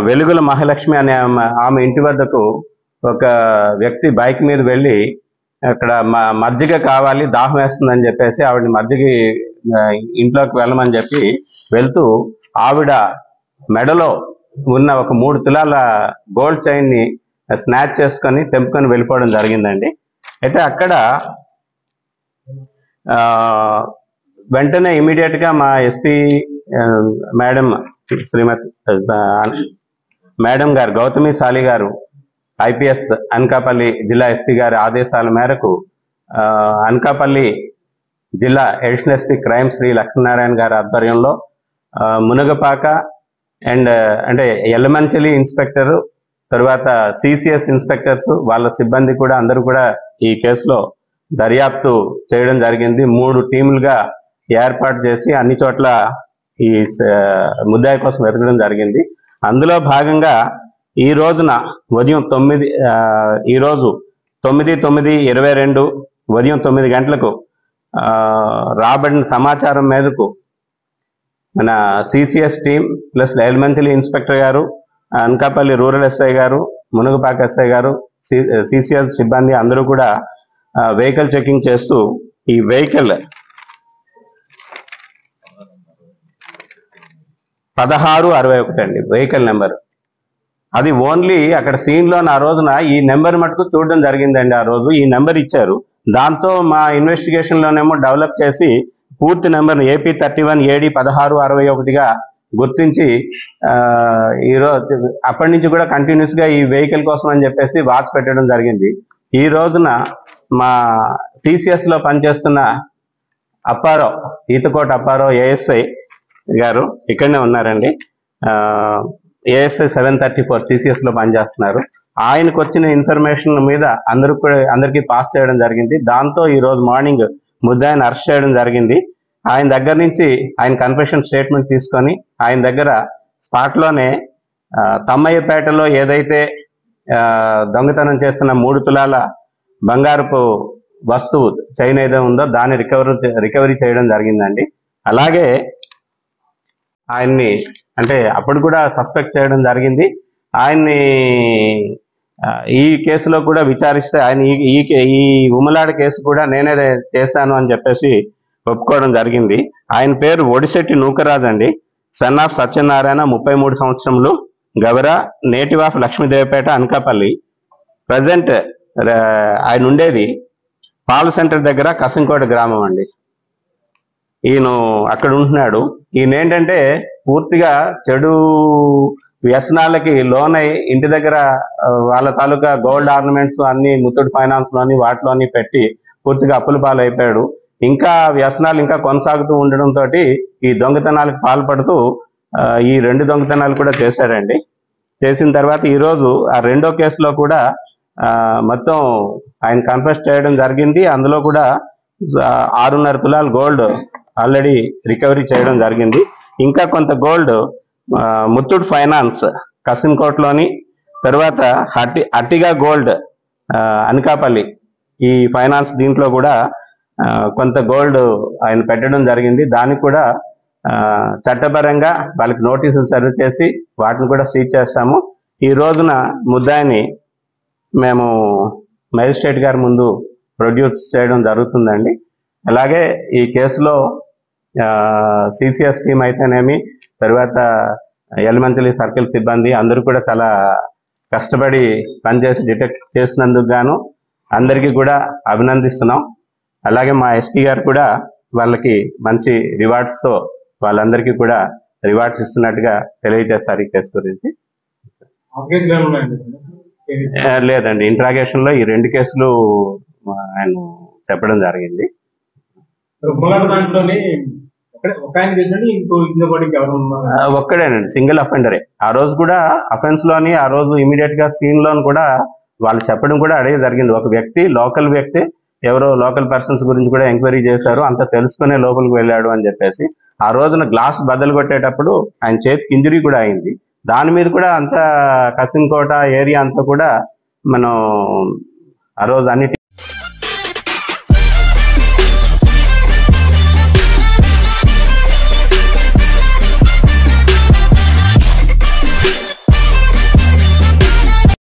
వెలుగుల మహాలక్ష్మి అనే ఆమె ఇంటి వద్దకు ఒక వ్యక్తి బైక్ మీద వెళ్ళి అక్కడ మజ్జిగ కావాలి దాహం వేస్తుందని చెప్పేసి ఆవిడ మజ్జిగ ఇంట్లోకి వెళ్ళమని చెప్పి వెళ్తూ ఆవిడ మెడలో ఉన్న ఒక మూడు తులాల గోల్డ్ చైన్ని స్నాచ్ చేసుకొని తెంపుకొని వెళ్ళిపోవడం జరిగిందండి. అయితే అక్కడ ఆ, వెంటనే ఇమీడియట్గా మా ఎస్పీ మేడం శ్రీమతి మేడం గారు గౌతమి సాలి గారు ఐపీఎస్ అనకాపల్లి జిల్లా ఎస్పీ గారి ఆదేశాల మేరకు అనకాపల్లి జిల్లా additional SP crime Shri Lakshminarayana గారి ఆధ్వర్యంలో మునగపాక అండ్ అంటే ఎల్లమంచలి ఇన్స్పెక్టర్ తరువాత సిసిఎస్ ఇన్స్పెక్టర్స్ వాళ్ళ సిబ్బంది కూడా అందరూ కూడా ఈ కేసులో దర్యాప్తు చేయడం జరిగింది. మూడు టీములుగా ఏర్పాటు చేసి అన్ని చోట్ల ఈ ముద్దాయి కోసం వెతకడం జరిగింది. అందులో భాగంగా ఈ రోజున ఉదయం తొమ్మిది ఈరోజు ఈ రోజు తొమ్మిది తొమ్మిది ఇరవై రెండు ఉదయం తొమ్మిది గంటలకు రాబడిన సమాచారం మేరకు మన CCS team plus elementary inspector గారు అనకాపల్లి రూరల్ ఎస్ఐ గారు మునుగపాక ఎస్ఐ గారు సిసిఎస్ సిబ్బంది అందరూ కూడా వెహికల్ చెకింగ్ చేస్తూ ఈ వెహికల్ పదహారు అరవై ఒకటి అండి వెహికల్ నెంబర్ అది ఓన్లీ అక్కడ సీన్లో ఆ రోజున ఈ నెంబర్ మటుకు చూడడం జరిగిందండి ఆ రోజు. ఈ నెంబర్ ఇచ్చారు. దాంతో మా ఇన్వెస్టిగేషన్ లోనేమో డెవలప్ చేసి పూర్తి number AP thirty one AD పదహారు అరవై ఒకటిగా గుర్తించి ఈరోజు ఈ రోజు అప్పటి నుంచి కూడా కంటిన్యూస్గా ఈ వెహికల్ కోసం అని చెప్పేసి వాచ్ పెట్టడం జరిగింది. ఈ రోజున మా సిసిఎస్లో పనిచేస్తున్న అప్పారావు ఈతకోట అప్పారావు ఏఎస్ఐ గారు ఇక్కడనే ఉన్నారండి. ఏఎస్ఐ సెవెన్ థర్టీ ఫోర్ సిసిఎస్లో పనిచేస్తున్నారు. ఆయనకు వచ్చిన ఇన్ఫర్మేషన్ మీద అందరికి కూడా అందరికీ పాస్ చేయడం జరిగింది. దాంతో ఈ రోజు మార్నింగ్ ముద్దాయిని అరెస్ట్ చేయడం జరిగింది. ఆయన దగ్గర నుంచి ఆయన కన్ఫెషన్ స్టేట్మెంట్ తీసుకొని ఆయన దగ్గర స్పాట్లోనే తమ్మయ్యపేటలో ఏదైతే ఆ, దొంగతనం చేస్తున్న మూడు తులాల బంగారపు వస్తువు చైన్ ఏదో ఉందో దాన్ని రికవరీ రికవరీ చేయడం జరిగిందండి. అలాగే ఆయన్ని అంటే అప్పుడు కూడా సస్పెక్ట్ చేయడం జరిగింది. ఆయన్ని ఈ కేసులో కూడా విచారిస్తే ఆయన ఈ ఈ ఉమ్మలాడ ఉమలాడ కేసు కూడా నేనే చేశాను అని చెప్పేసి ఒప్పుకోవడం జరిగింది. ఆయన పేరు ఒడిశెట్టి నూకరాజ్ అండి. సన్ ఆఫ్ సత్యనారాయణ ముప్పై మూడు సంవత్సరములు. Gavara native of Lakshmidevipeta Anakapalli. Present ఆయన ఉండేది పాల సెంటర్ దగ్గర కసంకోట గ్రామం అండి. ఈయన అక్కడ ఉంటున్నాడు ఈయన ఏంటంటే పూర్తిగా చెడు వ్యసనాలకి లోనై ఇంటి దగ్గర వాళ్ళ తాలూకా గోల్డ్ ఆర్నమెంట్స్ అన్ని ముత్తూట్ ఫైనాన్స్లోని వాటిలోని పెట్టి పూర్తిగా అప్పుల పాలైపోయాడు. ఇంకా వ్యసనాలు ఇంకా కొనసాగుతూ ఉండడంతో ఈ దొంగతనాలకు పాల్పడుతూ ఈ రెండు దొంగతనాలు కూడా చేశాడండి. చేసిన తర్వాత ఈ రోజు ఆ రెండో కేసులో కూడా మొత్తం ఆయన కన్ఫెస్ చేయడం జరిగింది. అందులో కూడా ఆరున్నర తులాలు గోల్డ్ ఆల్రెడీ రికవరీ చేయడం జరిగింది. ఇంకా కొంత గోల్డ్ ముత్తూట్ ఫైనాన్స్ కసింకోట్లోని తర్వాత హట్టి అట్టిగా గోల్డ్ అనకాపల్లి ఈ ఫైనాన్స్ దీంట్లో కూడా కొంత గోల్డ్ ఆయన పెట్టడం జరిగింది. దానికి కూడా చట్టపరంగా వాళ్ళకి నోటీసులు సర్వ్ చేసి వాటిని కూడా సీజ్ చేస్తాము. ఈ రోజున ముద్దాయిని మేము మేజిస్ట్రేట్ గారి ముందు ప్రొడ్యూస్ చేయడం జరుగుతుందండి. అలాగే ఈ కేసులో సిసిఎస్ టీం అయితేనేమి తర్వాత ఎలిమెంటరీ సర్కిల్ సిబ్బంది అందరూ కూడా చాలా కష్టపడి పనిచేసి డిటెక్ట్ చేసినందుకు గాను అందరికీ కూడా అభినందిస్తున్నాం. అలాగే మా ఎస్పీ గారు కూడా వాళ్ళకి మంచి రివార్డ్స్తో వాళ్ళందరికీ కూడా రివార్డ్స్ ఇస్తున్నట్టుగా తెలియజేస్తారు ఈ కేసు గురించి. లేదండి. ఇంట్రాగేషన్లో ఈ రెండు కేసులు ఆయన చెప్పడం జరిగింది. ఒక్కడేనండి సింగిల్ అఫెండరే. ఆ రోజు కూడా అఫెన్స్లోని ఆ రోజు ఇమీడియట్గా సీన్లోని కూడా వాళ్ళు చెప్పడం కూడా అడిగి జరిగింది. ఒక వ్యక్తి లోకల్ వ్యక్తి ఎవరో లోకల్ పర్సన్స్ గురించి కూడా ఎంక్వైరీ చేశారు అంత తెలుసుకునే లోపలికి వెళ్ళాడు అని చెప్పేసి. ఆ రోజున గ్లాస్ బద్దలు కొట్టేటప్పుడు ఆయన చేతికి ఇంజరీ కూడా అయింది. దాని మీద కూడా అంత కసింకోట ఏరియా అంతా కూడా మనం ఆ రోజు అన్ని